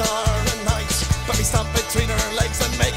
her a night. But me stomp between her legs and make